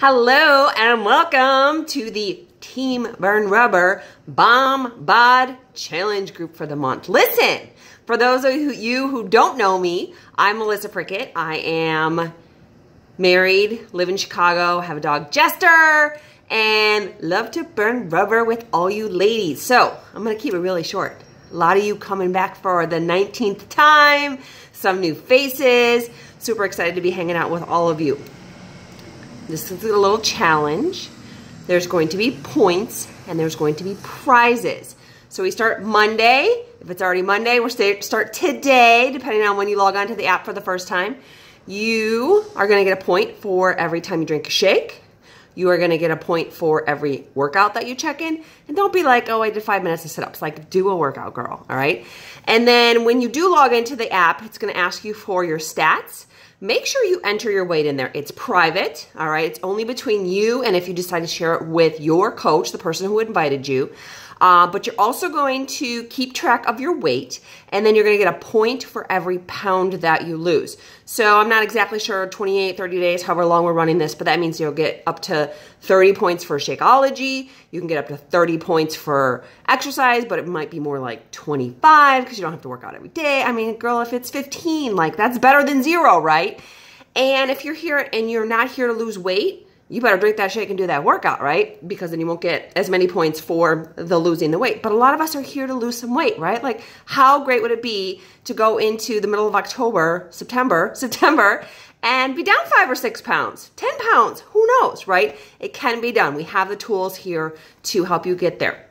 Hello and welcome to the Team Burn Rubber Bomb Bod Challenge group for the month. Listen, for those of you who don't know me, I'm Melissa Prickett. I am married, live in Chicago, have a dog Jester, and love to burn rubber with all you ladies. So I'm gonna keep it really short. A lot of you coming back for the 19th time, some new faces. Super excited to be hanging out with all of you. This is a little challenge. There's going to be points and there's going to be prizes. So we start Monday. If it's already Monday, we'll start today, depending on when you log on to the app for the first time. You are gonna get a point for every time you drink a shake. You are gonna get a point for every workout that you check in. And don't be like, oh, I did five minutes of sit-ups. Like, do a workout, girl, all right? And then when you do log into the app, it's gonna ask you for your stats Make sure you enter your weight in there. It's private, all right? It's only between you and if you decide to share it with your coach, the person who invited you. Uh, but you're also going to keep track of your weight, and then you're going to get a point for every pound that you lose. So I'm not exactly sure 28, 30 days, however long we're running this, but that means you'll get up to 30 points for Shakeology. You can get up to 30 points for exercise, but it might be more like 25 because you don't have to work out every day. I mean, girl, if it's 15, like that's better than zero, right? And if you're here and you're not here to lose weight, you better drink that shake and do that workout, right? Because then you won't get as many points for the losing the weight. But a lot of us are here to lose some weight, right? Like, how great would it be to go into the middle of October, September, September, and be down five or six pounds, 10 pounds, who knows, right? It can be done. We have the tools here to help you get there.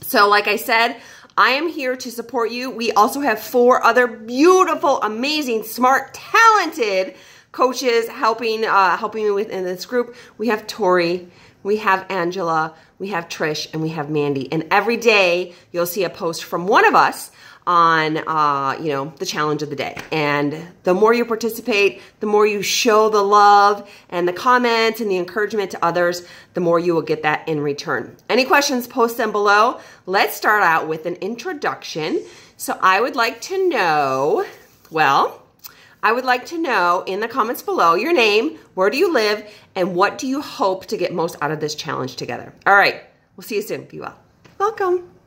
So, like I said, I am here to support you. We also have four other beautiful, amazing, smart, talented coaches helping uh, helping me within this group. We have Tori, we have Angela, we have Trish, and we have Mandy. And every day you'll see a post from one of us on uh, you know the challenge of the day. And the more you participate, the more you show the love and the comments and the encouragement to others, the more you will get that in return. Any questions, post them below. Let's start out with an introduction. So I would like to know, well, I would like to know in the comments below your name, where do you live, and what do you hope to get most out of this challenge together. All right, we'll see you soon. Be well. Welcome.